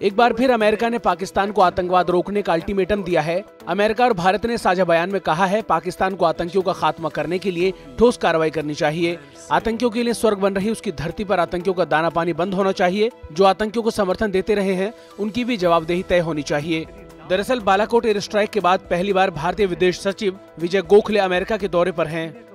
एक बार फिर अमेरिका ने पाकिस्तान को आतंकवाद रोकने का अल्टीमेटम दिया है। अमेरिका और भारत ने साझा बयान में कहा है, पाकिस्तान को आतंकियों का खात्मा करने के लिए ठोस कार्रवाई करनी चाहिए। आतंकियों के लिए स्वर्ग बन रही उसकी धरती पर आतंकियों का दाना पानी बंद होना चाहिए। जो आतंकियों को समर्थन देते रहे हैं, उनकी भी जवाबदेही तय होनी चाहिए। दरअसल बालाकोट एयर स्ट्राइक के बाद पहली बार भारतीय विदेश सचिव विजय गोखले अमेरिका के दौरे पर हैं।